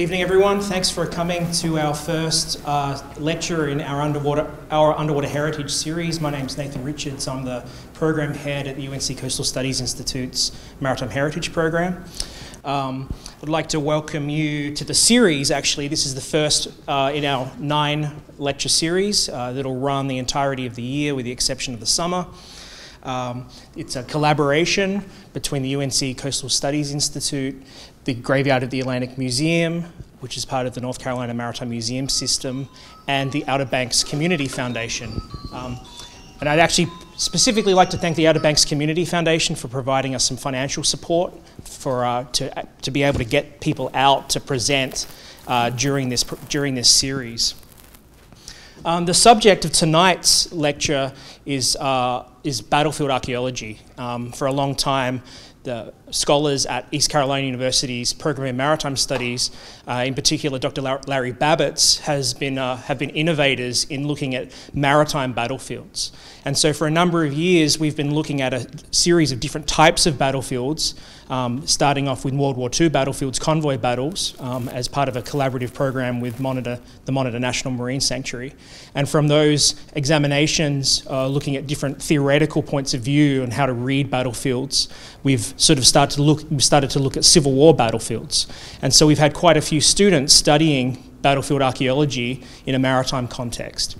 evening, everyone. Thanks for coming to our first uh, lecture in our underwater, our underwater heritage series. My name is Nathan Richards. I'm the program head at the UNC Coastal Studies Institute's Maritime Heritage Program. Um, I'd like to welcome you to the series. Actually, this is the first uh, in our nine lecture series uh, that'll run the entirety of the year, with the exception of the summer. Um, it's a collaboration between the UNC Coastal Studies Institute, the Graveyard of the Atlantic Museum, which is part of the North Carolina Maritime Museum System, and the Outer Banks Community Foundation. Um, and I'd actually specifically like to thank the Outer Banks Community Foundation for providing us some financial support for, uh, to, to be able to get people out to present uh, during, this, during this series. Um, the subject of tonight's lecture is, uh, is battlefield archaeology. Um, for a long time, the scholars at East Carolina University's program in maritime studies, uh, in particular Dr. Larry Babits, has been, uh, have been innovators in looking at maritime battlefields. And so for a number of years, we've been looking at a series of different types of battlefields, um, starting off with World War II battlefields, convoy battles, um, as part of a collaborative program with Monitor, the Monitor National Marine Sanctuary. And from those examinations, uh, looking at different theoretical points of view and how to read battlefields, we've sort of started to look, we've started to look at Civil War battlefields. And so we've had quite a few students studying battlefield archaeology in a maritime context.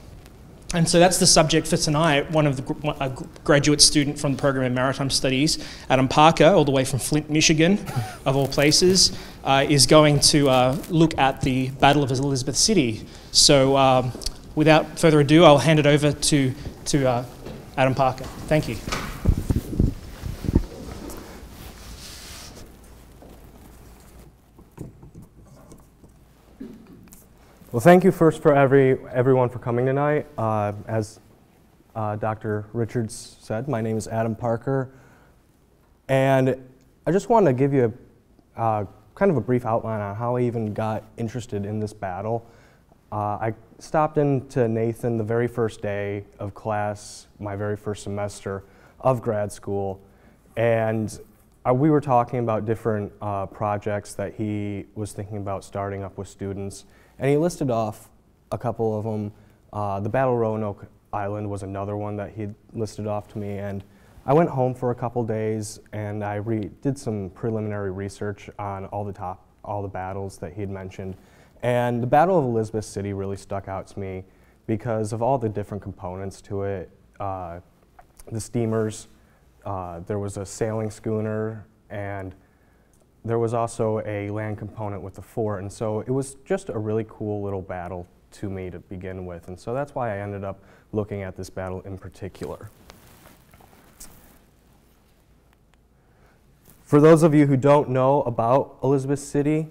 And so that's the subject for tonight. One of the a graduate student from the program in maritime studies, Adam Parker, all the way from Flint, Michigan, of all places, uh, is going to uh, look at the Battle of Elizabeth City. So, um, without further ado, I'll hand it over to to uh, Adam Parker. Thank you. Well, thank you first for every, everyone for coming tonight. Uh, as uh, Dr. Richards said, my name is Adam Parker, and I just wanted to give you a, uh, kind of a brief outline on how I even got interested in this battle. Uh, I stopped into Nathan the very first day of class, my very first semester of grad school, and uh, we were talking about different uh, projects that he was thinking about starting up with students. And he listed off a couple of them. Uh, the Battle Roanoke Island was another one that he listed off to me. And I went home for a couple days and I did some preliminary research on all the top, all the battles that he had mentioned. And the Battle of Elizabeth City really stuck out to me because of all the different components to it. Uh, the steamers, uh, there was a sailing schooner, and there was also a land component with the fort, and so it was just a really cool little battle to me to begin with, and so that's why I ended up looking at this battle in particular. For those of you who don't know about Elizabeth City,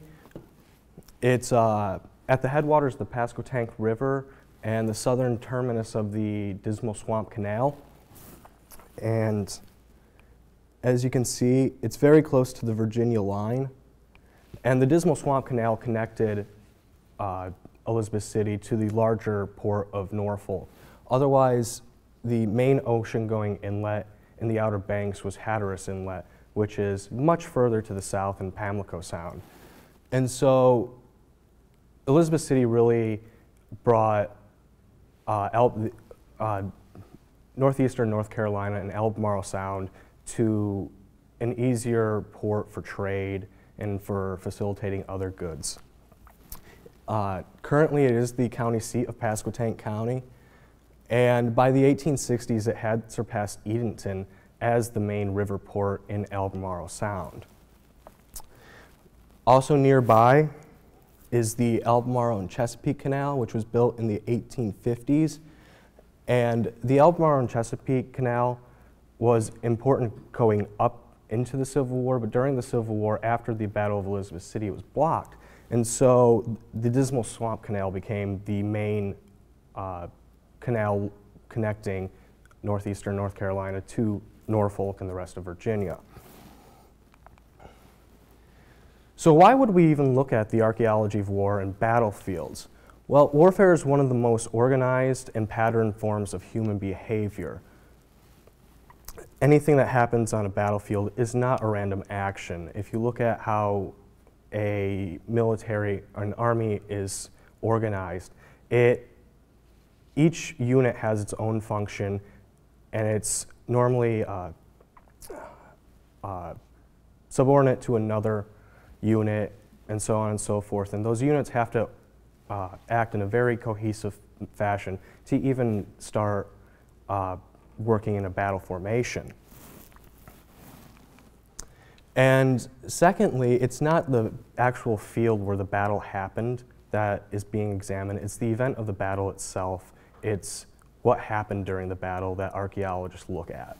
it's uh, at the headwaters of the Pasquotank River and the southern terminus of the Dismal Swamp Canal. And as you can see, it's very close to the Virginia line. And the Dismal Swamp Canal connected uh, Elizabeth City to the larger port of Norfolk. Otherwise, the main ocean-going inlet in the Outer Banks was Hatteras Inlet, which is much further to the south in Pamlico Sound. And so Elizabeth City really brought uh, uh, northeastern North Carolina and Albemarle Sound to an easier port for trade and for facilitating other goods. Uh, currently, it is the county seat of Pasquotank County, and by the 1860s, it had surpassed Edenton as the main river port in Albemarle Sound. Also nearby is the Albemarle and Chesapeake Canal, which was built in the 1850s. And the Albemarle and Chesapeake Canal was important going up into the Civil War, but during the Civil War, after the Battle of Elizabeth City, it was blocked. And so the Dismal Swamp Canal became the main uh, canal connecting northeastern North Carolina to Norfolk and the rest of Virginia. So why would we even look at the archaeology of war and battlefields? Well, warfare is one of the most organized and patterned forms of human behavior anything that happens on a battlefield is not a random action. If you look at how a military an army is organized. It, each unit has its own function, and it's normally uh, uh, subordinate to another unit, and so on and so forth. And those units have to uh, act in a very cohesive fashion to even start uh, working in a battle formation. And secondly, it's not the actual field where the battle happened that is being examined, it's the event of the battle itself. It's what happened during the battle that archaeologists look at.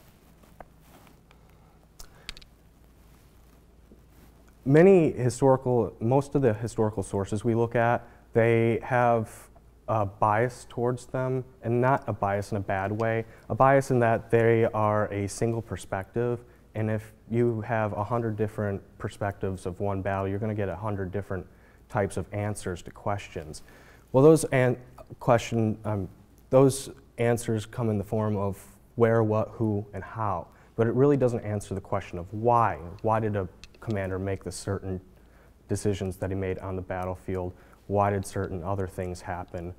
Many historical, most of the historical sources we look at, they have a bias towards them, and not a bias in a bad way, a bias in that they are a single perspective, and if you have a hundred different perspectives of one battle, you're going to get a hundred different types of answers to questions. Well, those an- question, um, those answers come in the form of where, what, who, and how, but it really doesn't answer the question of why. Why did a commander make the certain decisions that he made on the battlefield? Why did certain other things happen?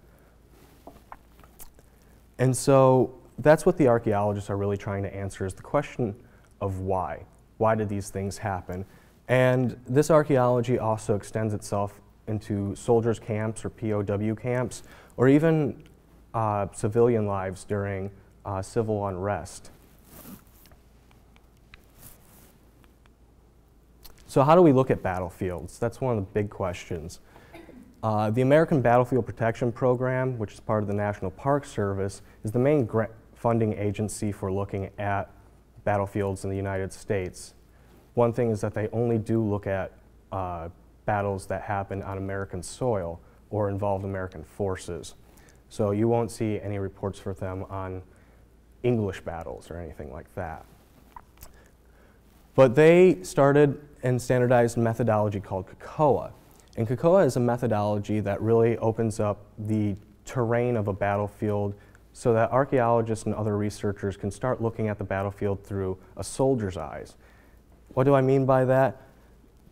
And so that's what the archaeologists are really trying to answer is the question of why. Why did these things happen? And this archaeology also extends itself into soldiers' camps or POW camps, or even uh, civilian lives during uh, civil unrest. So, how do we look at battlefields? That's one of the big questions. Uh, the American Battlefield Protection Program, which is part of the National Park Service, is the main funding agency for looking at battlefields in the United States. One thing is that they only do look at uh, battles that happen on American soil or involve American forces. So you won't see any reports for them on English battles or anything like that. But they started and standardized methodology called KOCOA. And KOCOA is a methodology that really opens up the terrain of a battlefield so that archaeologists and other researchers can start looking at the battlefield through a soldier's eyes. What do I mean by that?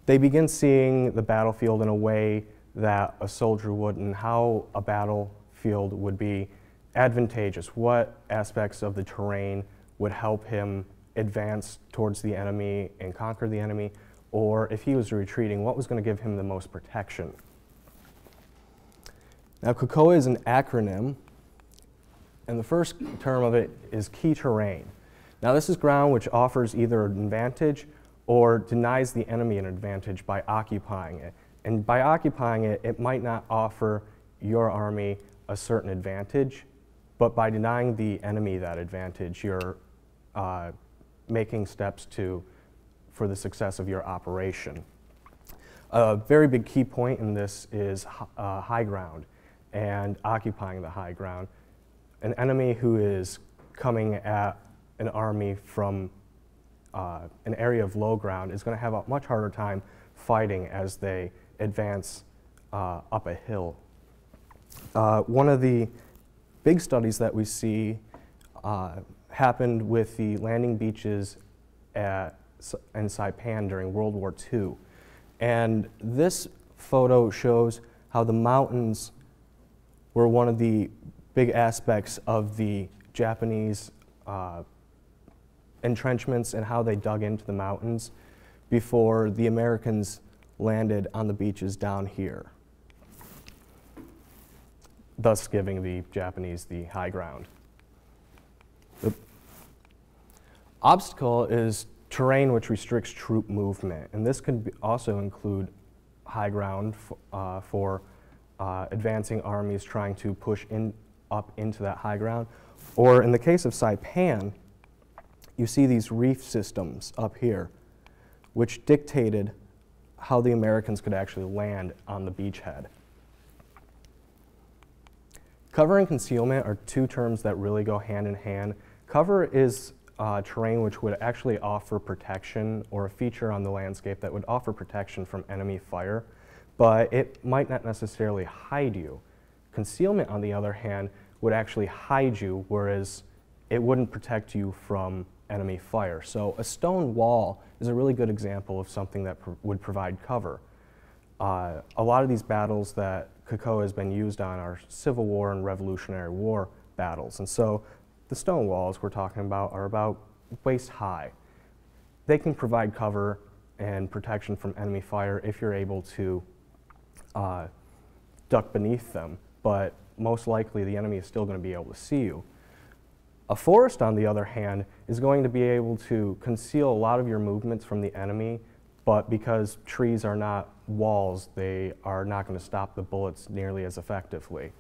They begin seeing the battlefield in a way that a soldier would and how a battlefield would be advantageous. What aspects of the terrain would help him advance towards the enemy and conquer the enemy? Or if he was retreating, what was going to give him the most protection? Now, KOCOA is an acronym, and the first term of it is key terrain. Now, this is ground which offers either an advantage or denies the enemy an advantage by occupying it. And by occupying it, it might not offer your army a certain advantage, but by denying the enemy that advantage, you're uh, making steps to for the success of your operation. A very big key point in this is uh, high ground and occupying the high ground. An enemy who is coming at an army from uh, an area of low ground is going to have a much harder time fighting as they advance uh, up a hill. Uh, one of the big studies that we see uh, happened with the landing beaches at in Saipan during World War II. And this photo shows how the mountains were one of the big aspects of the Japanese uh, entrenchments and how they dug into the mountains before the Americans landed on the beaches down here, thus giving the Japanese the high ground. The obstacle is terrain which restricts troop movement, and this could also include high ground uh, for uh, advancing armies trying to push in, up into that high ground. Or in the case of Saipan, you see these reef systems up here, which dictated how the Americans could actually land on the beachhead. Cover and concealment are two terms that really go hand in hand. Cover is uh, terrain which would actually offer protection or a feature on the landscape that would offer protection from enemy fire, but it might not necessarily hide you. Concealment, on the other hand, would actually hide you, whereas it wouldn't protect you from enemy fire. So a stone wall is a really good example of something that would provide cover. uh, a lot of these battles that KOCOA has been used on are Civil War and Revolutionary War battles. And so the stone walls we're talking about are about waist high. They can provide cover and protection from enemy fire if you're able to uh, duck beneath them, but most likely the enemy is still going to be able to see you. A forest, on the other hand, is going to be able to conceal a lot of your movements from the enemy, but because trees are not walls, they are not going to stop the bullets nearly as effectively.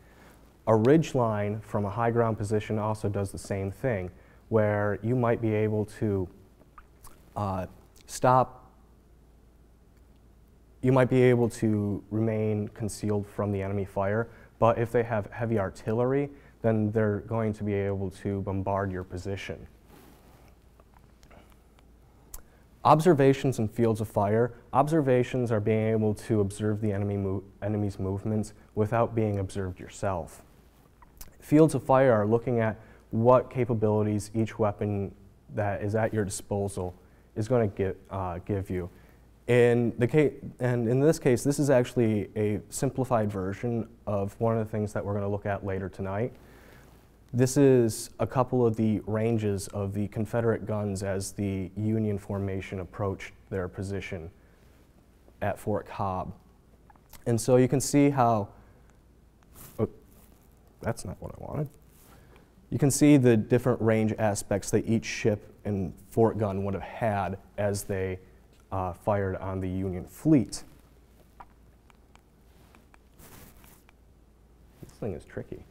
A ridge line from a high ground position also does the same thing, where you might be able to uh, stop, you might be able to remain concealed from the enemy fire, but if they have heavy artillery, then they're going to be able to bombard your position. Observations and fields of fire. Observations are being able to observe the enemy mo enemy's movements without being observed yourself. Fields of fire are looking at what capabilities each weapon that is at your disposal is going to uh, give you. In the case, and in this case, this is actually a simplified version of one of the things that we're going to look at later tonight. This is a couple of the ranges of the Confederate guns as the Union formation approached their position at Fort Cobb. And so you can see how, that's not what I wanted. You can see the different range aspects that each ship and fort gun would have had as they uh, fired on the Union fleet. This thing is tricky.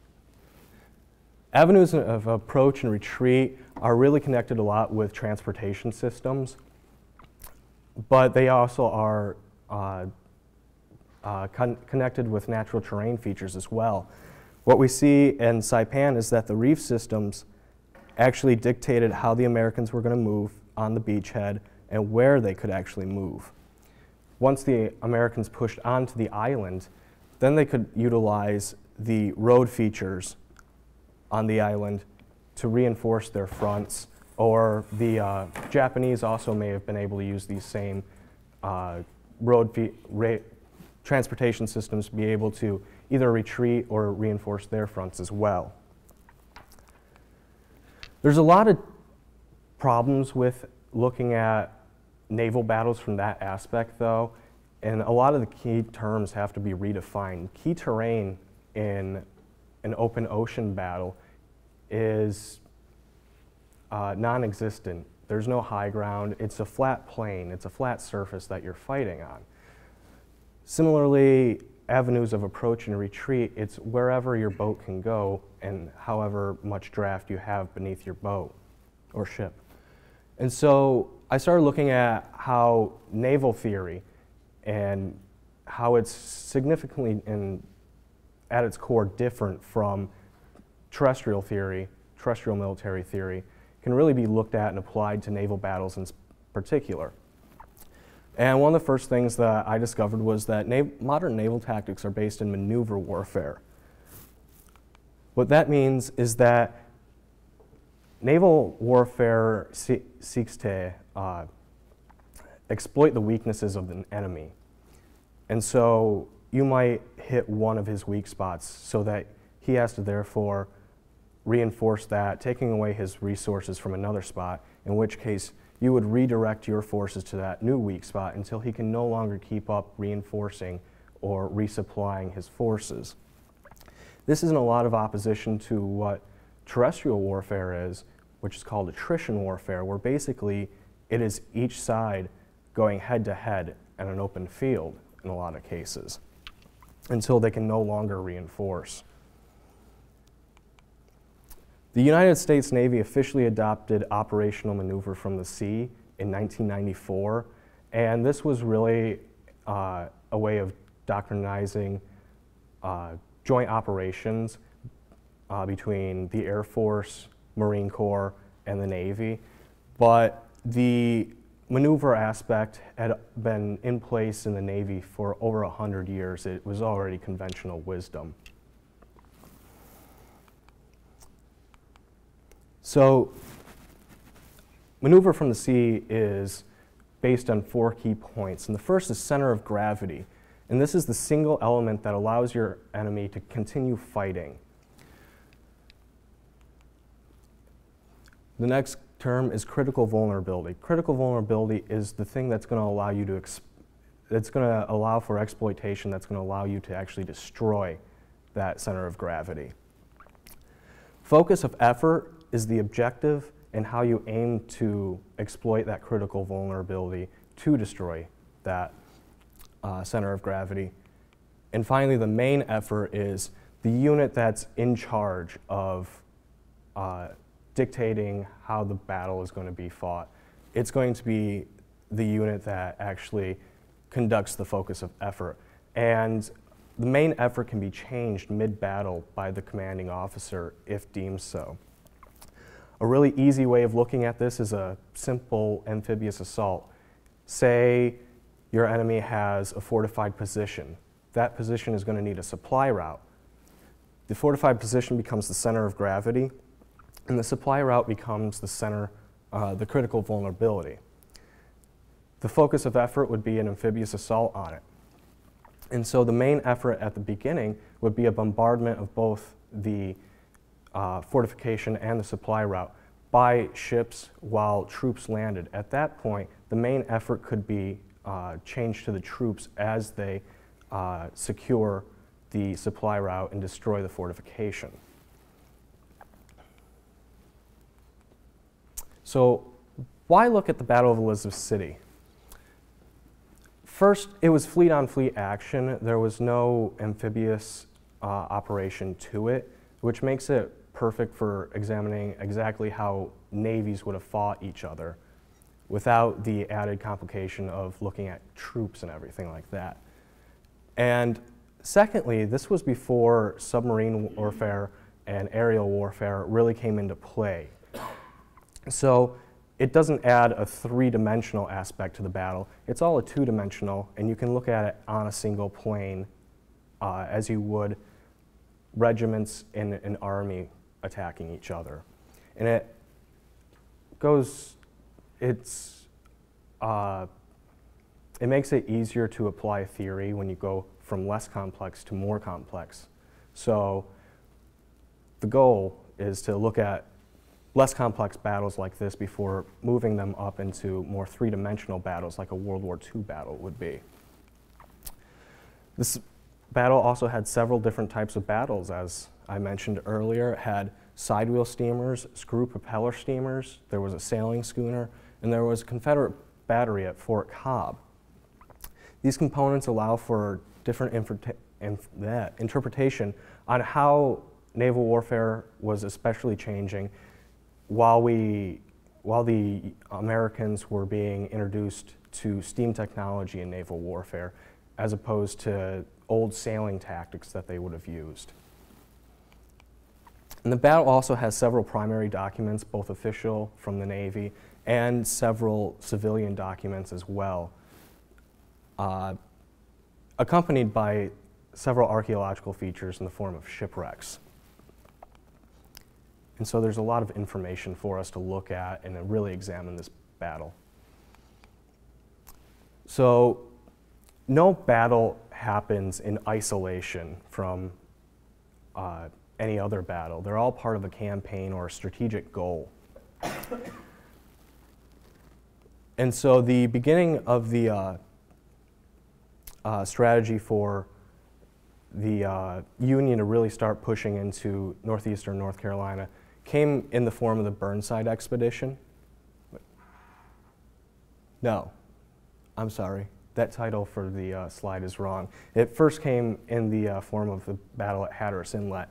Avenues of approach and retreat are really connected a lot with transportation systems, but they also are uh, uh, con connected with natural terrain features as well. What we see in Saipan is that the reef systems actually dictated how the Americans were going to move on the beachhead and where they could actually move. Once the Americans pushed onto the island, then they could utilize the road features on the island to reinforce their fronts, or the uh, Japanese also may have been able to use these same uh, road transportation systems to be able to either retreat or reinforce their fronts as well. There's a lot of problems with looking at naval battles from that aspect, though, and a lot of the key terms have to be redefined. Key terrain in an open ocean battle is uh, non-existent. There's no high ground. It's a flat plane. It's a flat surface that you're fighting on. Similarly, avenues of approach and retreat, it's wherever your boat can go and however much draft you have beneath your boat or ship. And so I started looking at how naval theory and how it's significantly in, at its core different from terrestrial theory, terrestrial military theory, can really be looked at and applied to naval battles in particular. And one of the first things that I discovered was that modern naval tactics are based in maneuver warfare. What that means is that naval warfare se seeks to uh, exploit the weaknesses of the enemy. And so you might hit one of his weak spots so that he has to therefore reinforce that, taking away his resources from another spot, in which case you would redirect your forces to that new weak spot until he can no longer keep up reinforcing or resupplying his forces. This is in a lot of opposition to what terrestrial warfare is, which is called attrition warfare, where basically it is each side going head to head in an open field in a lot of cases until they can no longer reinforce. The United States Navy officially adopted operational maneuver from the sea in 1994, and this was really uh, a way of doctrinizing uh, joint operations uh, between the Air Force, Marine Corps, and the Navy. But the maneuver aspect had been in place in the Navy for over 100 years. It was already conventional wisdom. So maneuver from the sea is based on four key points. And the first is center of gravity. And this is the single element that allows your enemy to continue fighting. The next term is critical vulnerability. Critical vulnerability is the thing that's going to allow you to, it's going to allow for exploitation that's going to allow you to actually destroy that center of gravity. Focus of effort is the objective and how you aim to exploit that critical vulnerability to destroy that uh, center of gravity. And finally, the main effort is the unit that's in charge of uh, dictating how the battle is going to be fought. It's going to be the unit that actually conducts the focus of effort. And the main effort can be changed mid-battle by the commanding officer if deemed so. A really easy way of looking at this is a simple amphibious assault. Say your enemy has a fortified position. That position is going to need a supply route. The fortified position becomes the center of gravity, and the supply route becomes the center, uh, the critical vulnerability. The focus of effort would be an amphibious assault on it. And so the main effort at the beginning would be a bombardment of both the uh, fortification and the supply route by ships while troops landed. At that point, the main effort could be uh, changed to the troops as they uh, secure the supply route and destroy the fortification. So why look at the Battle of Elizabeth City? First, it was fleet on fleet action. There was no amphibious uh, operation to it, which makes it perfect for examining exactly how navies would have fought each other without the added complication of looking at troops and everything like that. And secondly, this was before submarine warfare and aerial warfare really came into play. So it doesn't add a three-dimensional aspect to the battle. It's all a two-dimensional, and you can look at it on a single plane uh, as you would regiments in an army attacking each other. And it goes, it's, uh, it makes it easier to apply theory when you go from less complex to more complex. So the goal is to look at less complex battles like this before moving them up into more three-dimensional battles like a World War II battle would be. This battle also had several different types of battles, as I mentioned earlier. Had sidewheel steamers, screw propeller steamers, there was a sailing schooner, and there was a Confederate battery at Fort Cobb. These components allow for different interpretation on how naval warfare was especially changing while, we, while the Americans were being introduced to steam technology in naval warfare, as opposed to old sailing tactics that they would have used. And the battle also has several primary documents, both official from the Navy and several civilian documents as well, uh, accompanied by several archaeological features in the form of shipwrecks. And so there's a lot of information for us to look at and really examine this battle. So no battle happens in isolation from uh, any other battle. They're all part of a campaign or a strategic goal. and so the beginning of the uh, uh, strategy for the uh, Union to really start pushing into northeastern North Carolina came in the form of the Burnside expedition. No, I'm sorry. That title for the uh, slide is wrong. It first came in the uh, form of the battle at Hatteras Inlet.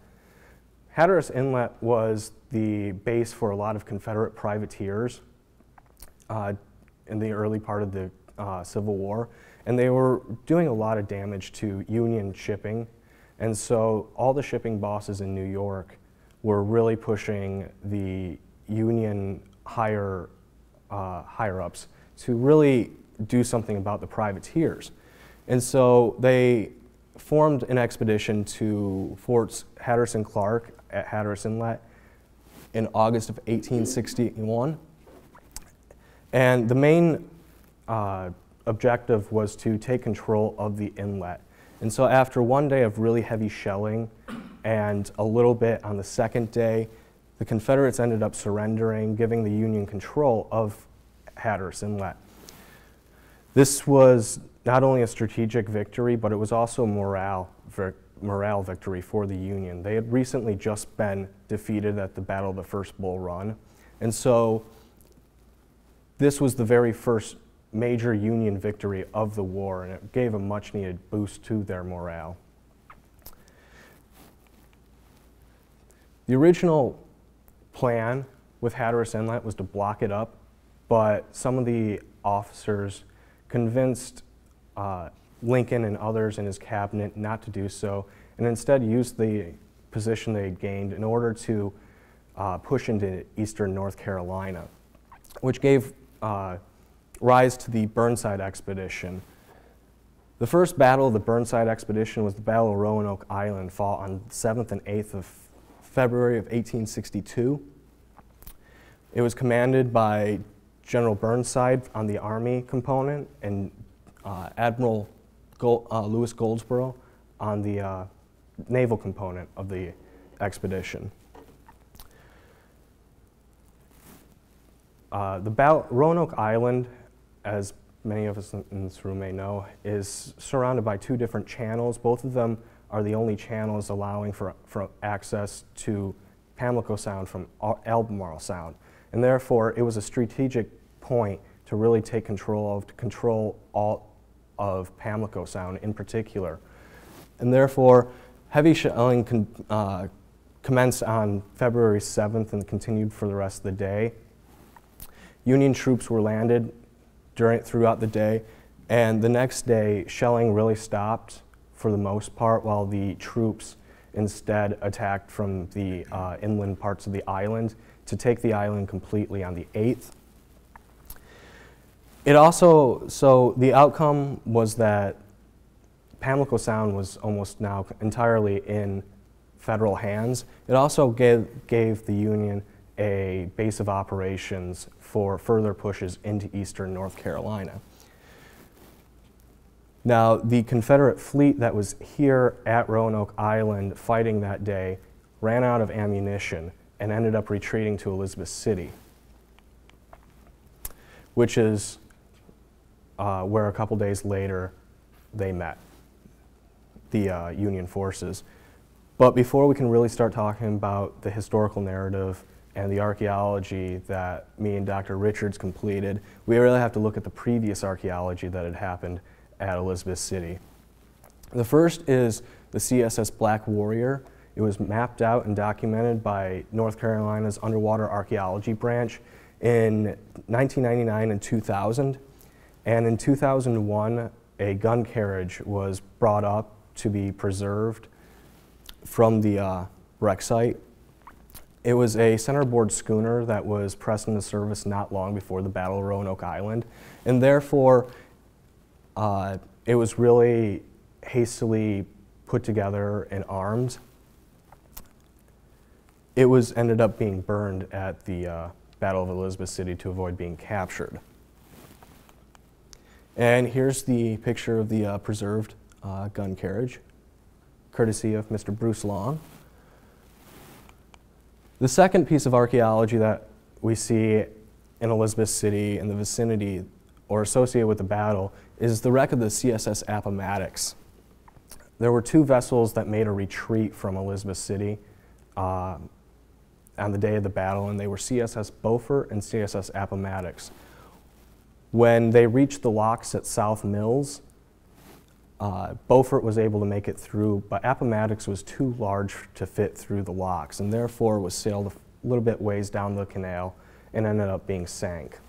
Hatteras Inlet was the base for a lot of Confederate privateers uh, in the early part of the uh, Civil War, and they were doing a lot of damage to Union shipping. And so all the shipping bosses in New York were really pushing the union higher, uh, higher ups to really do something about the privateers. And so they formed an expedition to Forts Hatteras and Clark at Hatteras Inlet in August of 1861. And the main uh, objective was to take control of the inlet. And so after one day of really heavy shelling and a little bit on the second day, the Confederates ended up surrendering, giving the Union control of Hatteras Inlet. This was not only a strategic victory, but it was also a morale, morale victory for the Union. They had recently just been defeated at the Battle of the First Bull Run. And so this was the very first major Union victory of the war, and it gave a much needed boost to their morale. The original plan with Hatteras Inlet was to block it up, but some of the officers convinced uh, Lincoln and others in his cabinet not to do so, and instead used the position they had gained in order to uh, push into eastern North Carolina, which gave uh, rise to the Burnside expedition. The first battle of the Burnside expedition was the Battle of Roanoke Island, fought on 7th and 8th of February of 1862. It was commanded by General Burnside on the Army component and uh, Admiral Gold, uh, Louis Goldsborough on the uh, naval component of the expedition. Uh, the Roanoke Island, as many of us in this room may know, is surrounded by two different channels. Both of them are the only channels allowing for, for access to Pamlico Sound from Albemarle Sound. And therefore, it was a strategic point to really take control of, to control all of Pamlico Sound in particular. And therefore, heavy shelling con, uh, commenced on February 7th and continued for the rest of the day. Union troops were landed during, throughout the day, and the next day, shelling really stopped for the most part while the troops instead attacked from the uh, inland parts of the island to take the island completely on the 8th. It also, so the outcome was that Pamlico Sound was almost now entirely in federal hands. It also gave, gave the Union a base of operations for further pushes into eastern North Carolina. Now, the Confederate fleet that was here at Roanoke Island fighting that day ran out of ammunition and ended up retreating to Elizabeth City, which is uh, where a couple days later they met, the uh, Union forces. But before we can really start talking about the historical narrative and the archaeology that me and Dr. Richards completed, we really have to look at the previous archaeology that had happened at Elizabeth City. The first is the CSS Black Warrior. It was mapped out and documented by North Carolina's Underwater Archaeology Branch in 1999 and 2000. And in 2001, a gun carriage was brought up to be preserved from the uh, wreck site it was a centerboard schooner that was pressed into service not long before the Battle of Roanoke Island, and therefore uh, it was really hastily put together and armed. It was ended up being burned at the uh, Battle of Elizabeth City to avoid being captured. And here's the picture of the uh, preserved uh, gun carriage, courtesy of Mr. Bruce Long. The second piece of archaeology that we see in Elizabeth City in the vicinity or associated with the battle is the wreck of the CSS Appomattox. There were two vessels that made a retreat from Elizabeth City uh, on the day of the battle, and they were CSS Beaufort and CSS Appomattox. When they reached the locks at South Mills, uh, Beaufort was able to make it through, but Appomattox was too large to fit through the locks and therefore was sailed a little bit ways down the canal and ended up being sank.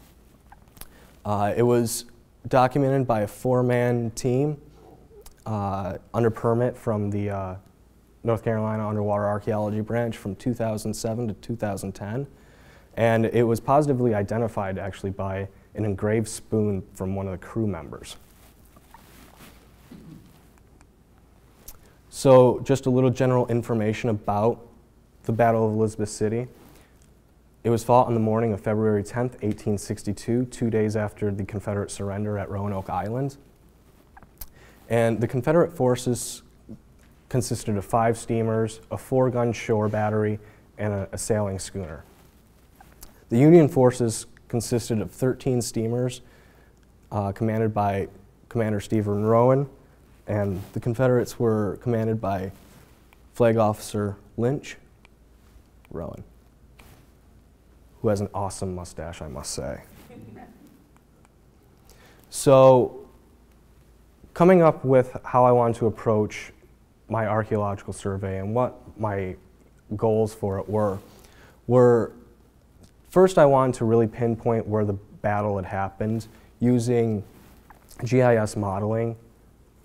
Uh, it was documented by a four-man team uh, under permit from the uh, North Carolina Underwater Archaeology Branch from 2007 to 2010. And it was positively identified actually by an engraved spoon from one of the crew members. So just a little general information about the Battle of Elizabeth City. It was fought on the morning of February 10, 1862, two days after the Confederate surrender at Roanoke Island. And the Confederate forces consisted of five steamers, a four gun shore battery, and a, a sailing schooner. The Union forces consisted of 13 steamers uh, commanded by Commander Stephen Rowan, and the Confederates were commanded by Flag Officer Lynch Rowan, who has an awesome mustache, I must say. So, coming up with how I wanted to approach my archaeological survey and what my goals for it were, were first I wanted to really pinpoint where the battle had happened using GIS modeling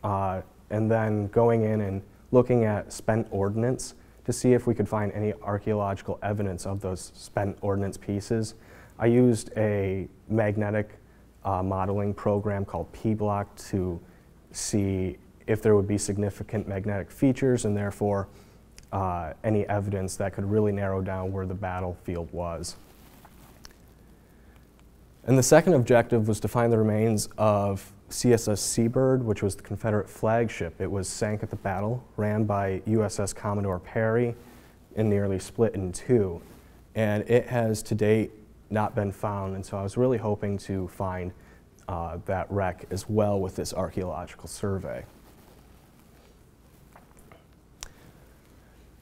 uh, and then going in and looking at spent ordnance to see if we could find any archaeological evidence of those spent ordnance pieces. I used a magnetic uh, modeling program called P-Block to see if there would be significant magnetic features and therefore uh, any evidence that could really narrow down where the battlefield was. And the second objective was to find the remains of CSS Seabird, which was the Confederate flagship. It was sank at the battle, ran by USS Commodore Perry, and nearly split in two. And it has to date not been found, and so I was really hoping to find uh, that wreck as well with this archaeological survey.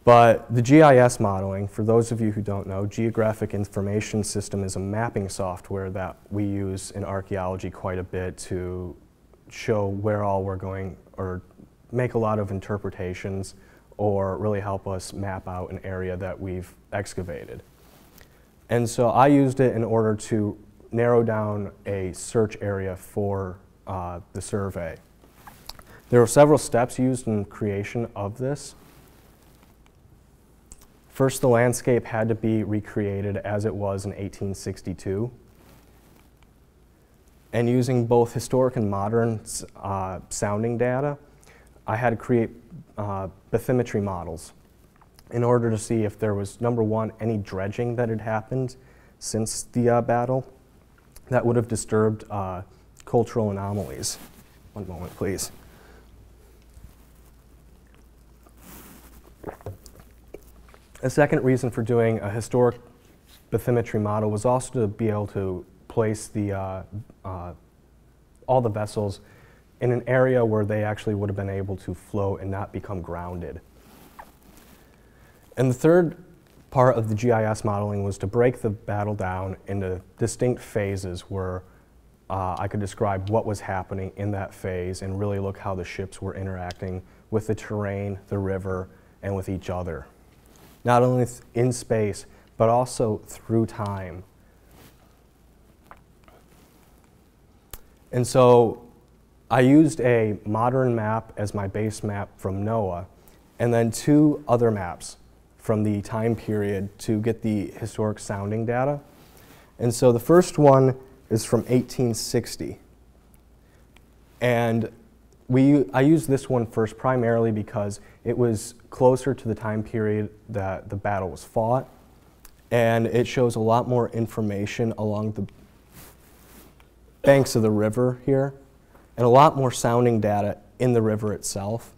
But the GIS modeling, for those of you who don't know, Geographic Information System is a mapping software that we use in archaeology quite a bit to show where all we're going or make a lot of interpretations or really help us map out an area that we've excavated. And so I used it in order to narrow down a search area for uh, the survey. There were several steps used in creation of this. First, the landscape had to be recreated as it was in 1862. And using both historic and modern uh, sounding data, I had to create uh, bathymetry models in order to see if there was, number one, any dredging that had happened since the uh, battle that would have disturbed uh, cultural anomalies. One moment, please. A second reason for doing a historic bathymetry model was also to be able to place the, uh, uh, all the vessels in an area where they actually would have been able to float and not become grounded. And the third part of the GIS modeling was to break the battle down into distinct phases where uh, I could describe what was happening in that phase and really look how the ships were interacting with the terrain, the river, and with each other not only in space, but also through time. And so I used a modern map as my base map from NOAA, and then two other maps from the time period to get the historic sounding data. And so the first one is from 1860. And we, I used this one first primarily because it was closer to the time period that the battle was fought, and it shows a lot more information along the banks of the river here, and a lot more sounding data in the river itself.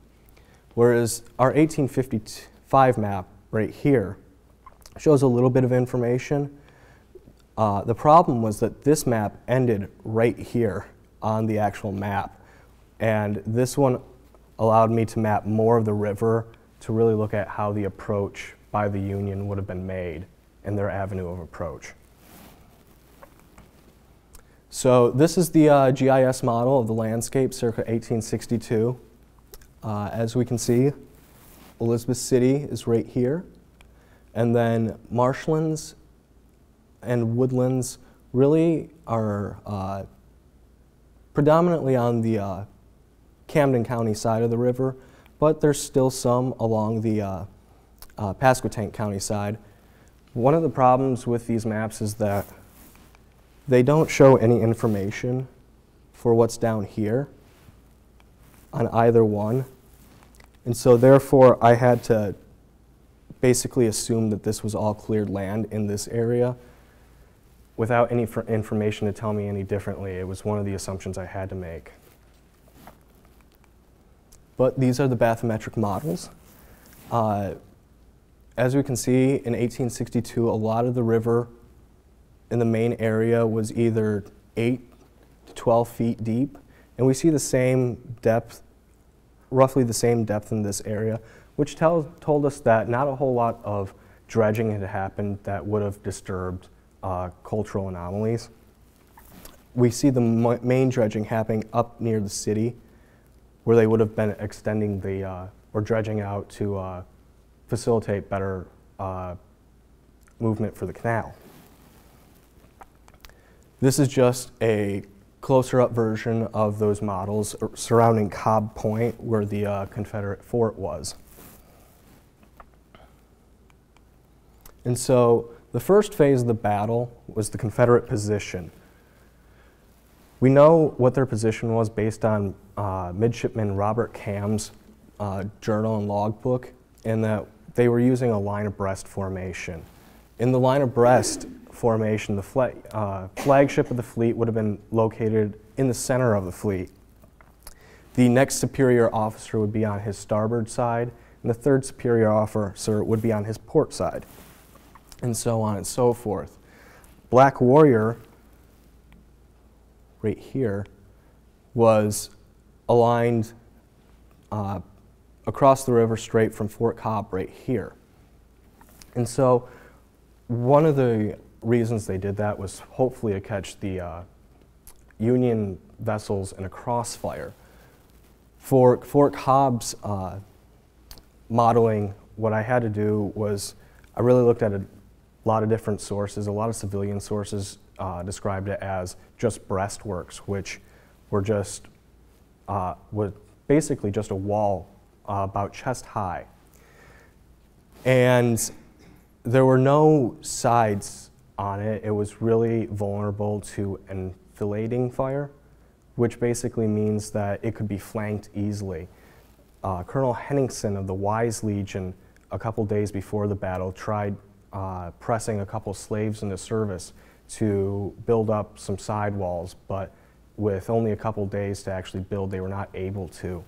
Whereas our 1855 map right here shows a little bit of information. Uh, the problem was that this map ended right here on the actual map. And this one allowed me to map more of the river to really look at how the approach by the Union would have been made and their avenue of approach. So this is the uh, GIS model of the landscape circa 1862. Uh, as we can see, Elizabeth City is right here. And then marshlands and woodlands really are uh, predominantly on the uh, Camden County side of the river, but there's still some along the uh, uh, Pasquotank County side. One of the problems with these maps is that they don't show any information for what's down here on either one. And so therefore I had to basically assume that this was all cleared land in this area without any information to tell me any differently. It was one of the assumptions I had to make. But these are the bathymetric models. Uh, as we can see, in 1862, a lot of the river in the main area was either 8 to 12 feet deep, and we see the same depth, roughly the same depth in this area, which tell, told us that not a whole lot of dredging had happened that would have disturbed uh, cultural anomalies. We see the main dredging happening up near the city, where they would have been extending the, uh, or dredging out to uh, facilitate better uh, movement for the canal. This is just a closer up version of those models surrounding Cobb Point where the uh, Confederate fort was. And so the first phase of the battle was the Confederate position. We know what their position was based on uh, Midshipman Robert Cam's uh, journal and logbook, and that they were using a line abreast formation. In the line abreast, formation, the uh, flagship of the fleet would have been located in the center of the fleet. The next superior officer would be on his starboard side, and the third superior officer would be on his port side, and so on and so forth. Black Warrior, right here, was aligned uh, across the river straight from Fort Cobb right here. And so one of the reasons they did that was hopefully to catch the uh, Union vessels in a crossfire. For Fort Cobb's uh, modeling, what I had to do was I really looked at a lot of different sources. A lot of civilian sources uh, described it as just breastworks, which were just uh, was basically just a wall uh, about chest high. And there were no sides on it, it was really vulnerable to enfilading fire, which basically means that it could be flanked easily. Uh, Colonel Henningsen of the Wise Legion, a couple days before the battle, tried uh, pressing a couple slaves into service to build up some sidewalls, but with only a couple days to actually build, they were not able to.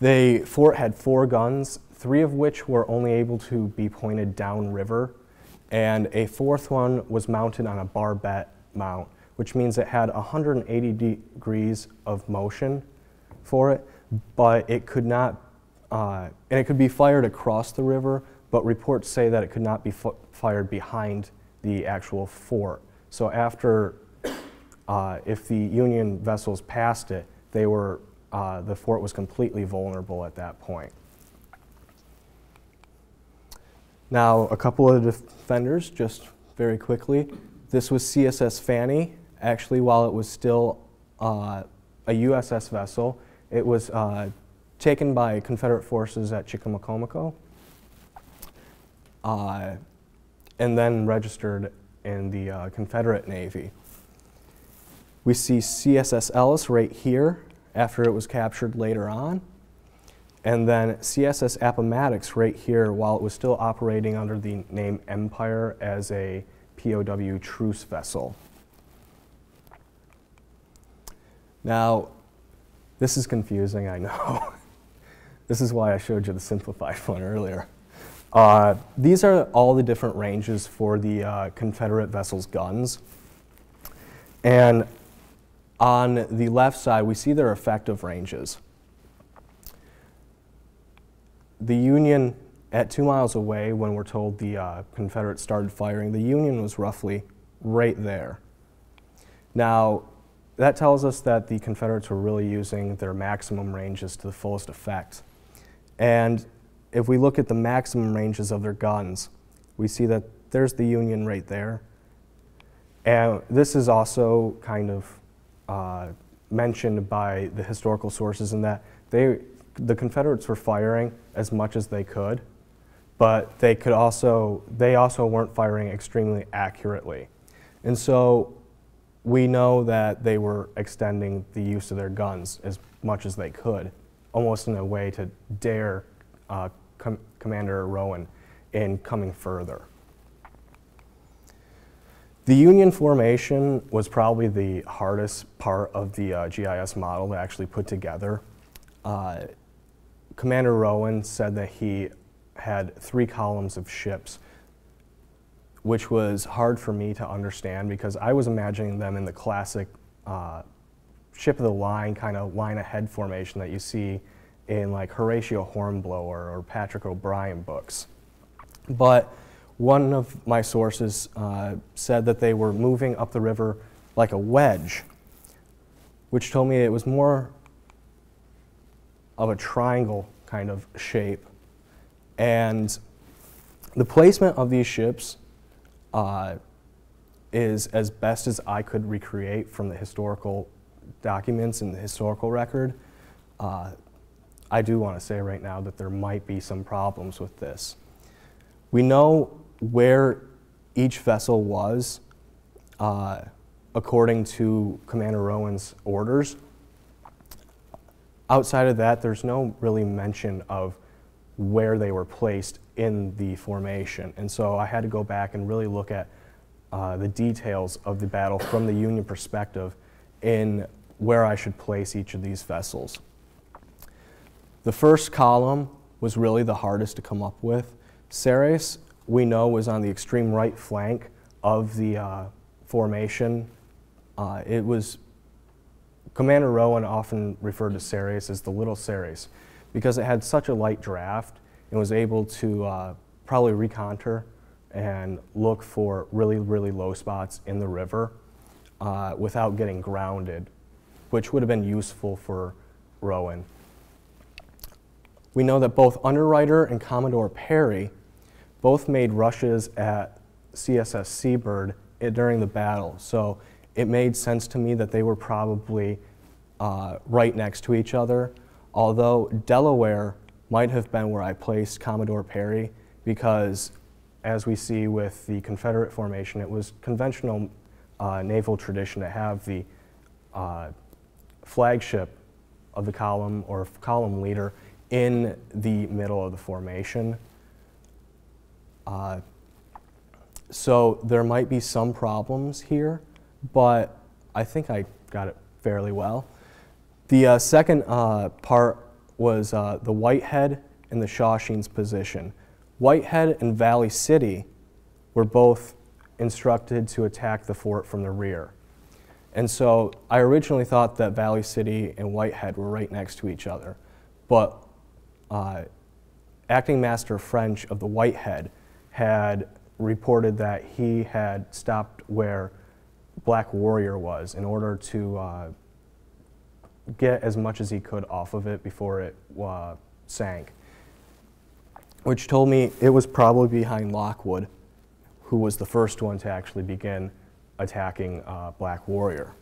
They fort had four guns, three of which were only able to be pointed downriver and a fourth one was mounted on a barbette mount, which means it had 180 degrees of motion for it, but it could not, uh, and it could be fired across the river, but reports say that it could not be fired behind the actual fort. So after, uh, if the Union vessels passed it, they were, uh, the fort was completely vulnerable at that point. Now, a couple of defenders, just very quickly. This was CSS Fanny. Actually, while it was still uh, a USS vessel, it was uh, taken by Confederate forces at Chicamacomico, uh, and then registered in the uh, Confederate Navy. We see CSS Ellis right here after it was captured later on. And then CSS Appomattox right here, while it was still operating under the name Empire as a POW truce vessel. Now, this is confusing, I know. this is why I showed you the simplified one earlier. Uh, these are all the different ranges for the uh, Confederate vessel's guns. And on the left side, we see their effective ranges the Union, at two miles away, when we're told the uh, Confederates started firing, the Union was roughly right there. Now, that tells us that the Confederates were really using their maximum ranges to the fullest effect. And if we look at the maximum ranges of their guns, we see that there's the Union right there. And this is also kind of uh, mentioned by the historical sources in that they, the Confederates were firing as much as they could, but they could also they also weren't firing extremely accurately. And so we know that they were extending the use of their guns as much as they could, almost in a way to dare uh, Commander Rowan in coming further. The Union formation was probably the hardest part of the uh, GIS model to actually put together. uh, Commander Rowan said that he had three columns of ships, which was hard for me to understand because I was imagining them in the classic uh, ship of the line kind of line ahead formation that you see in like Horatio Hornblower or Patrick O'Brian books. But one of my sources uh, said that they were moving up the river like a wedge, which told me it was more of a triangle kind of shape. And the placement of these ships uh, is as best as I could recreate from the historical documents and the historical record. Uh, I do want to say right now that there might be some problems with this. We know where each vessel was uh, according to Commander Rowan's orders. Outside of that, there's no really mention of where they were placed in the formation. And so I had to go back and really look at uh, the details of the battle from the Union perspective in where I should place each of these vessels. The first column was really the hardest to come up with. Ceres, we know, was on the extreme right flank of the uh, formation. Uh, it was, Commander Rowan often referred to Ceres as the little Ceres because it had such a light draft and was able to uh, probably recontour and look for really, really low spots in the river uh, without getting grounded, which would have been useful for Rowan. We know that both Underwriter and Commodore Perry both made rushes at CSS Seabird during the battle. So it made sense to me that they were probably uh, right next to each other, although Delaware might have been where I placed Commodore Perry because as we see with the Confederate formation, it was conventional uh, naval tradition to have the uh, flagship of the column or column leader in the middle of the formation. Uh, so there might be some problems here, but I think I got it fairly well. The uh, second uh, part was uh, the Whitehead and the Shawsheen's position. Whitehead and Valley City were both instructed to attack the fort from the rear. And so I originally thought that Valley City and Whitehead were right next to each other. But uh, acting master French of the Whitehead had reported that he had stopped where Black Warrior was in order to uh, get as much as he could off of it before it uh, sank, which told me it was probably behind Lockwood, who was the first one to actually begin attacking uh, Black Warrior.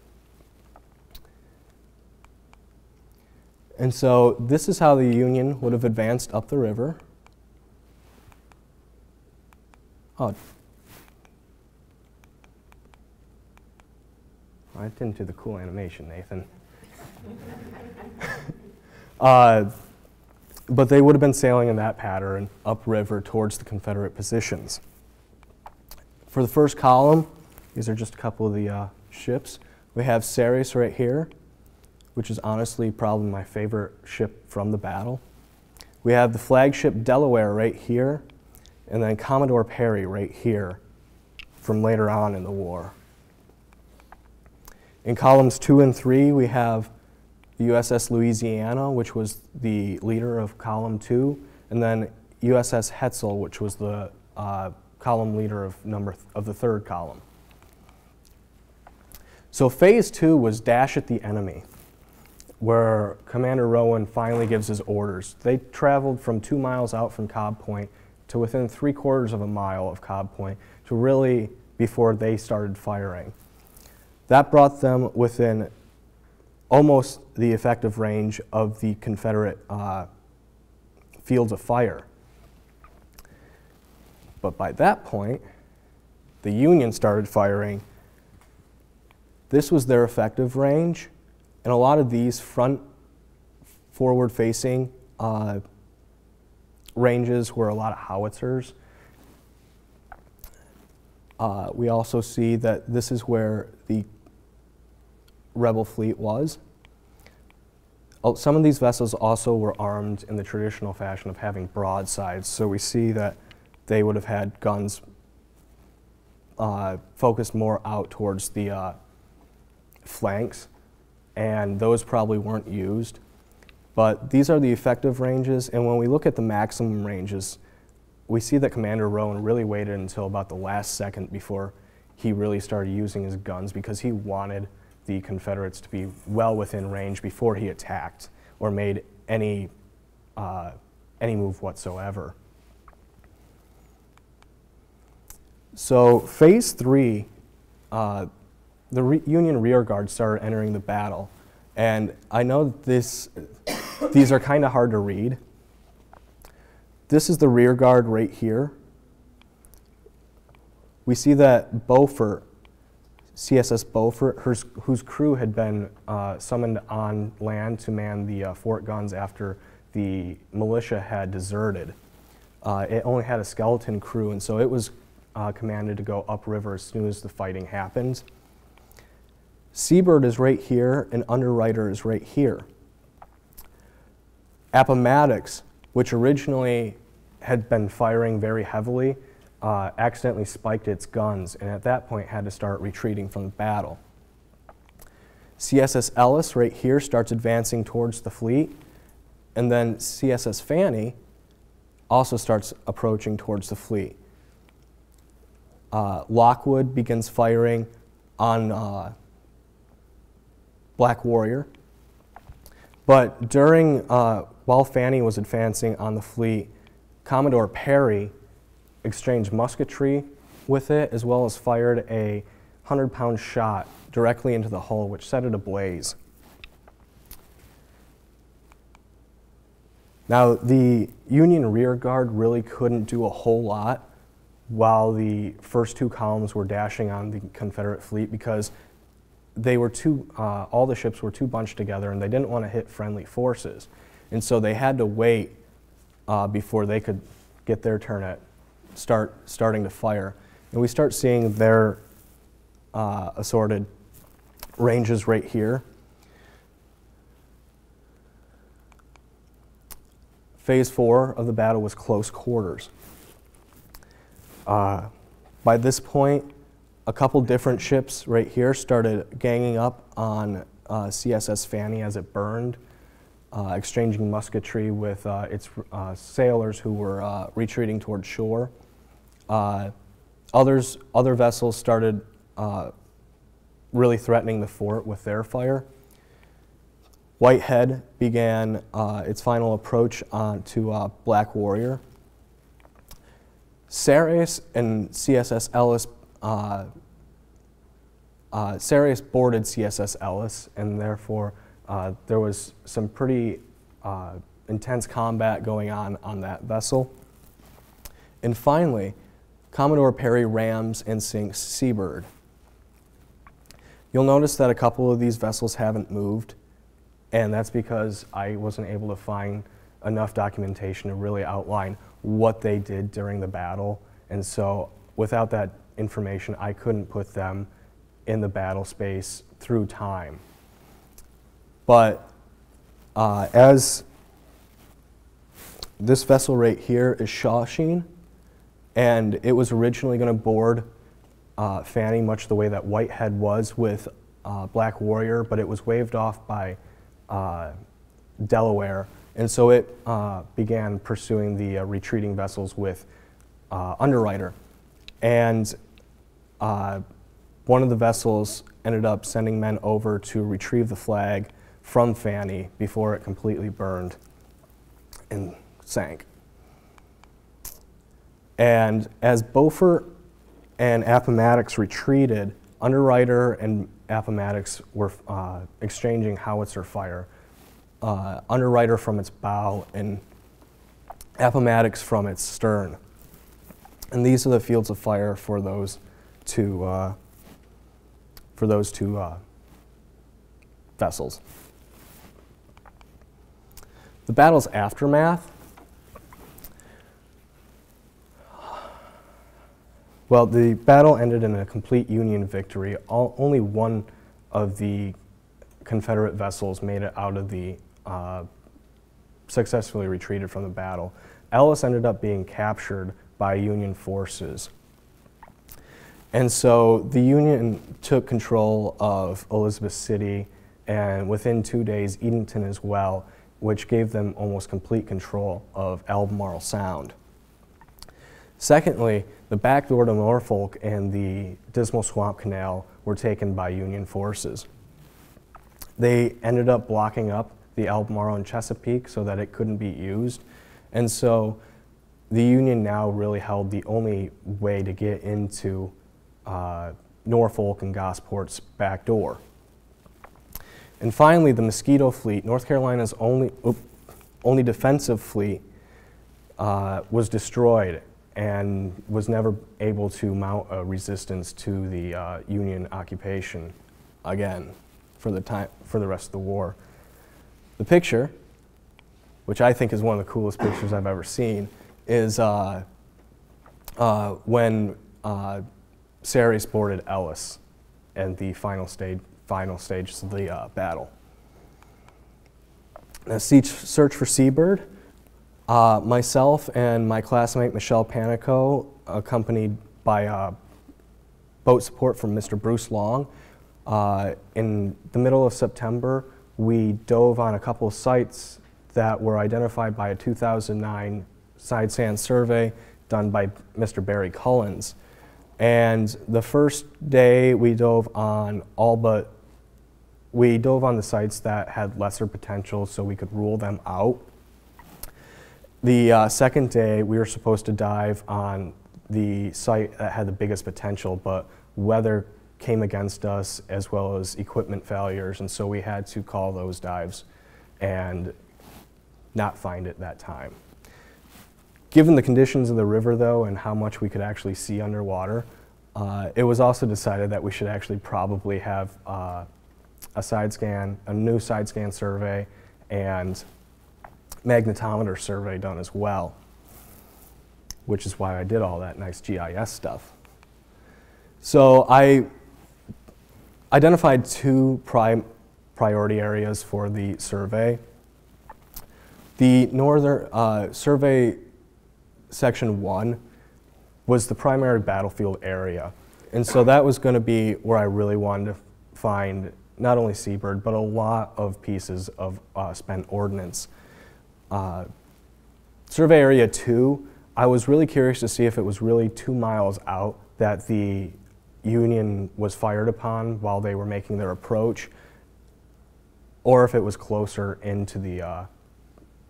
And so this is how the Union would have advanced up the river. Oh, I didn't do the cool animation, Nathan. uh, but they would have been sailing in that pattern upriver towards the Confederate positions. For the first column, these are just a couple of the uh, ships. We have Ceres right here, which is honestly probably my favorite ship from the battle. We have the flagship Delaware right here, and then Commodore Perry right here from later on in the war. In columns two and three, we have the USS Louisiana, which was the leader of column two, and then USS Hetzel, which was the uh, column leader of number th of the third column. So phase two was dash at the enemy, where Commander Rowan finally gives his orders. They traveled from two miles out from Cobb Point to within three quarters of a mile of Cobb Point to really before they started firing. That brought them within almost the effective range of the Confederate uh, fields of fire. But by that point, the Union started firing. This was their effective range, and a lot of these front forward facing uh, ranges were a lot of howitzers. Uh, we also see that this is where the rebel fleet was. Oh, Some of these vessels also were armed in the traditional fashion of having broadsides. So we see that they would have had guns uh, focused more out towards the uh, flanks, and those probably weren't used. But these are the effective ranges, and when we look at the maximum ranges, we see that Commander Rowan really waited until about the last second before he really started using his guns because he wanted the Confederates to be well within range before he attacked or made any, uh, any move whatsoever. So phase three, uh, the re- Union rear guard started entering the battle, and I know this, these are kind of hard to read. This is the rear guard right here. We see that Beaufort, CSS Beaufort, whose, whose crew had been uh, summoned on land to man the uh, fort guns after the militia had deserted. Uh, it only had a skeleton crew, and so it was uh, commanded to go upriver as soon as the fighting happened. Seabird is right here, and Underwriter is right here. Appomattox, which originally had been firing very heavily, uh, accidentally spiked its guns, and at that point had to start retreating from the battle. CSS Ellis, right here, starts advancing towards the fleet, and then CSS Fanny also starts approaching towards the fleet. Uh, Lockwood begins firing on uh, Black Warrior. But during, uh, while Fanny was advancing on the fleet, Commodore Perry exchanged musketry with it as well as fired a 100 pound shot directly into the hull, which set it ablaze. Now, the Union rear guard really couldn't do a whole lot while the first two columns were dashing on the Confederate fleet because they were too, uh, all the ships were too bunched together and they didn't want to hit friendly forces. And so they had to wait uh, before they could get their turn at start, starting to fire. And we start seeing their uh, assorted ranges right here. Phase four of the battle was close quarters. Uh, by this point, a couple different ships right here started ganging up on uh, CSS Fanny as it burned, uh, exchanging musketry with uh, its uh, sailors who were uh, retreating toward shore. others, other vessels started really threatening the fort with their fire. Whitehead began its final approach to Black Warrior. Ceres and CSS Ellis, uh, uh, Ceres boarded CSS Ellis, and therefore uh, there was some pretty uh, intense combat going on on that vessel. And finally, Commodore Perry rams and sinks Seabird. You'll notice that a couple of these vessels haven't moved, and that's because I wasn't able to find enough documentation to really outline what they did during the battle. And so without that information, I couldn't put them in the battle space through time. But uh, as this vessel right here is Shawsheen, and it was originally going to board uh, Fanny much the way that Whitehead was with uh, Black Warrior, but it was waved off by uh, Delaware and so it uh, began pursuing the uh, retreating vessels with Underwriter. And uh, one of the vessels ended up sending men over to retrieve the flag from Fanny before it completely burned and sank. And as Beaufort and Appomattox retreated, Underwriter and Appomattox were uh, exchanging howitzer fire uh, underwriter from its bow, and Appomattox from its stern. And these are the fields of fire for those two, uh, for those two uh, vessels. The battle's aftermath. Well, the battle ended in a complete Union victory. All, only one of the Confederate vessels made it out of the uh, successfully retreated from the battle. Ellis ended up being captured by Union forces. And so the Union took control of Elizabeth City and within two days, Edenton as well, which gave them almost complete control of Albemarle Sound. Secondly, the back door to Norfolk and the Dismal Swamp Canal were taken by Union forces. They ended up blocking up the Albemarle and Chesapeake so that it couldn't be used. And so the Union now really held the only way to get into uh, Norfolk and Gosport's back door. And finally, the Mosquito Fleet, North Carolina's only, only defensive fleet, uh, was destroyed and was never able to mount a resistance to the uh, Union occupation again for the, time, for the rest of the war. The picture, which I think is one of the coolest pictures I've ever seen, is uh, uh, when uh, Ceres boarded Ellis and the final stage, final stages of the uh, battle. Now, search for Seabird. Uh, myself and my classmate Michelle Panico, accompanied by uh, boat support from Mr. Bruce Long, in the middle of September, we dove on a couple of sites that were identified by a 2009 side scan survey done by Mr. Barry Collins. And the first day we dove on all but, we dove on the sites that had lesser potential so we could rule them out. The uh, second day we were supposed to dive on the site that had the biggest potential, but weather came against us as well as equipment failures, and so we had to call those dives and not find it that time. Given the conditions of the river, though, and how much we could actually see underwater, uh, it was also decided that we should actually probably have uh, a side scan, a new side scan survey, and magnetometer survey done as well, which is why I did all that nice GIS stuff. So I identified two prime priority areas for the survey. The northern uh, survey section one was the primary battlefield area. And so that was going to be where I really wanted to find not only Seabird, but a lot of pieces of uh, spent ordnance. Uh, survey area two, I was really curious to see if it was really two miles out that the Union was fired upon while they were making their approach, or if it was closer into the uh,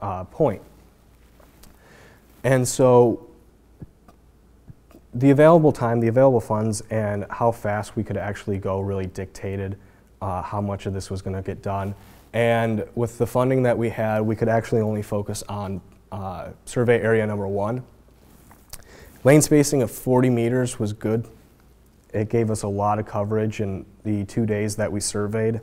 uh, point. And so the available time, the available funds, and how fast we could actually go really dictated uh, how much of this was going to get done. And with the funding that we had, we could actually only focus on uh, survey area number one. Lane spacing of 40 meters was good it gave us a lot of coverage in the two days that we surveyed.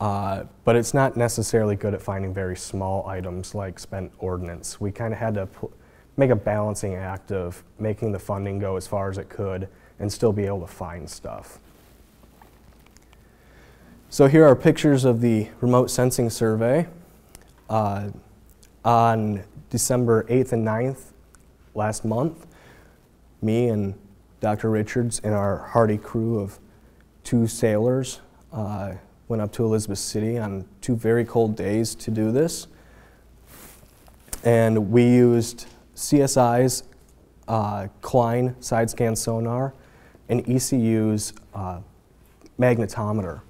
Uh, but it's not necessarily good at finding very small items like spent ordnance. We kind of had to make a balancing act of making the funding go as far as it could and still be able to find stuff. So here are pictures of the remote sensing survey. Uh, on December 8th and 9th last month, me and Dr. Richards and our hardy crew of two sailors uh, went up to Elizabeth City on two very cold days to do this. And we used CSI's uh, Klein side scan sonar and ECU's uh, magnetometer.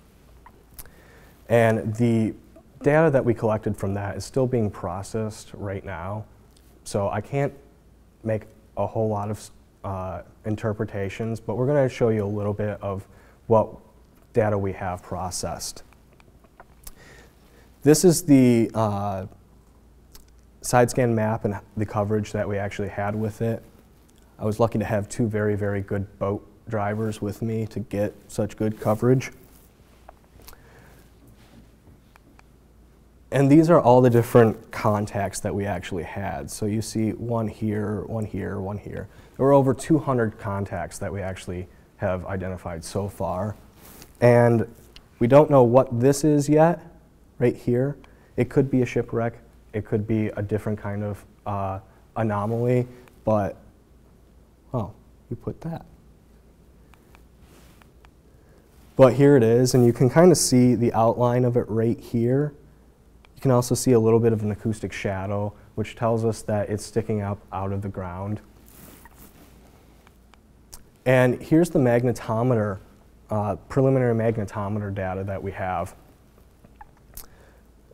And the data that we collected from that is still being processed right now. So I can't make a whole lot of uh, interpretations, but we're going to show you a little bit of what data we have processed. This is the uh, side scan map and the coverage that we actually had with it. I was lucky to have two very, very good boat drivers with me to get such good coverage. And these are all the different contacts that we actually had. So you see one here, one here, one here. There were over 200 contacts that we actually have identified so far. And we don't know what this is yet, right here, it could be a shipwreck, it could be a different kind of uh, anomaly, but, oh, you put that. But here it is, and you can kind of see the outline of it right here. You can also see a little bit of an acoustic shadow, which tells us that it's sticking up out of the ground. And here's the magnetometer, uh, preliminary magnetometer data that we have.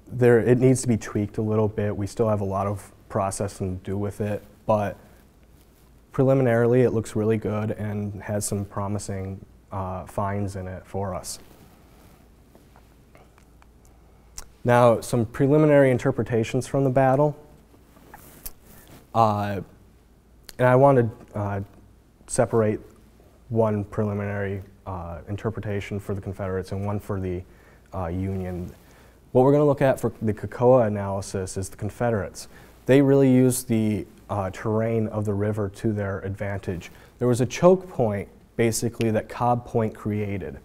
There, it needs to be tweaked a little bit. We still have a lot of processing to do with it, but preliminarily it looks really good and has some promising uh, finds in it for us. Now, some preliminary interpretations from the battle. Uh, and I want to uh, separate one preliminary uh, interpretation for the Confederates and one for the uh, Union. What we're going to look at for the KOCOA analysis is the Confederates. They really used the uh, terrain of the river to their advantage. There was a choke point, basically, that Cobb Point created.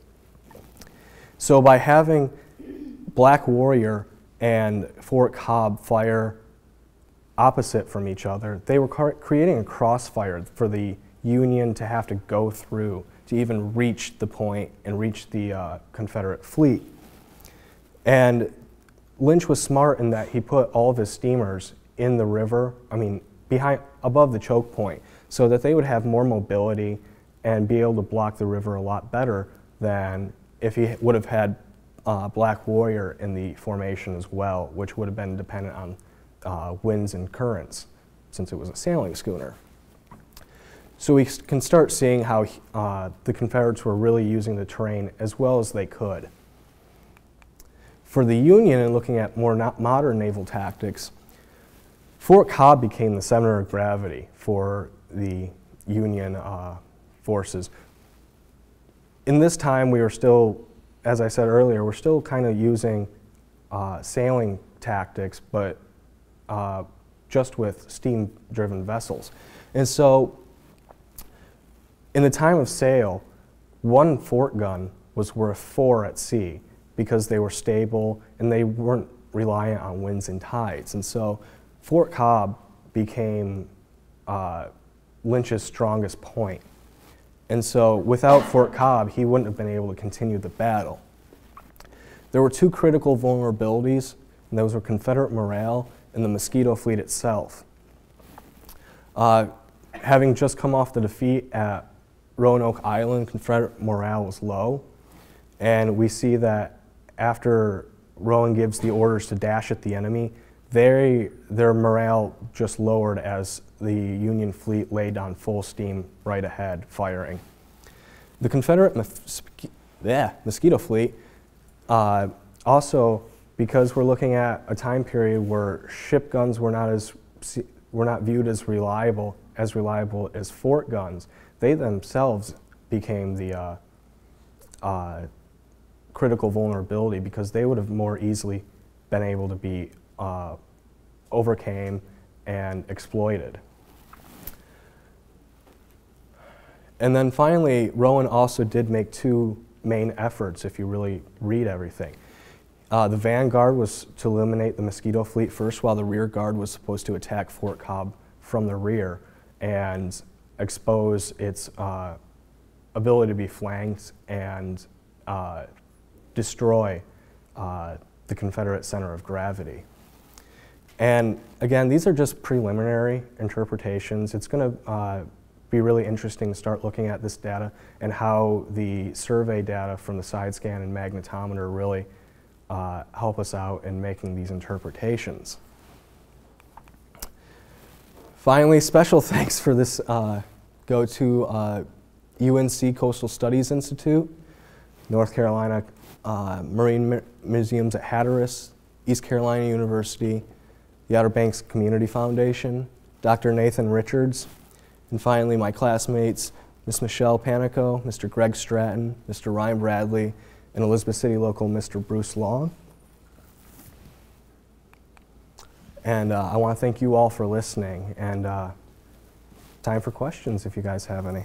So by having Black Warrior and Fort Cobb fire opposite from each other, they were creating a crossfire for the Union to have to go through to even reach the point and reach the uh, Confederate fleet. And Lynch was smart in that he put all of his steamers in the river, I mean, behind, above the choke point, so that they would have more mobility and be able to block the river a lot better than if he would have had uh, Black Warrior in the formation as well, which would have been dependent on uh, winds and currents since it was a sailing schooner. So we can start seeing how uh, the Confederates were really using the terrain as well as they could. For the Union, and looking at more modern naval tactics, Fort Cobb became the center of gravity for the Union uh, forces. In this time, we were still, as I said earlier, we're still kind of using uh, sailing tactics, but uh, just with steam-driven vessels. And so in the time of sail, one fort gun was worth four at sea because they were stable and they weren't reliant on winds and tides. And so Fort Cobb became uh, Lynch's strongest point. And so without Fort Cobb, he wouldn't have been able to continue the battle. There were two critical vulnerabilities, and those were Confederate morale and the Mosquito Fleet itself. Uh, having just come off the defeat at Roanoke Island, Confederate morale was low. And we see that after Rowan gives the orders to dash at the enemy, they, their morale just lowered as the Union fleet laid on full steam right ahead, firing. The Confederate yeah, mosquito fleet uh, also, because we're looking at a time period where ship guns were not as were not viewed as reliable as reliable as fort guns, they themselves became the uh, uh, critical vulnerability because they would have more easily been able to be uh, overcame and exploited. And then finally, Rowan also did make two main efforts if you really read everything. Uh, the vanguard was to eliminate the Mosquito fleet first, while the rear guard was supposed to attack Fort Cobb from the rear. And expose its uh, ability to be flanked and uh, destroy uh, the Confederate center of gravity. And again, these are just preliminary interpretations. It's going to uh, be really interesting to start looking at this data and how the survey data from the side scan and magnetometer really uh, help us out in making these interpretations. Finally, special thanks for this uh, go to uh, UNC Coastal Studies Institute, North Carolina uh, Marine Museums at Hatteras, East Carolina University, the Outer Banks Community Foundation, Dr. Nathan Richards, and finally my classmates, Ms. Michelle Panico, Mr. Greg Stratton, Mr. Ryan Bradley, and Elizabeth City local Mr. Bruce Long. And uh, I want to thank you all for listening. And uh, time for questions if you guys have any.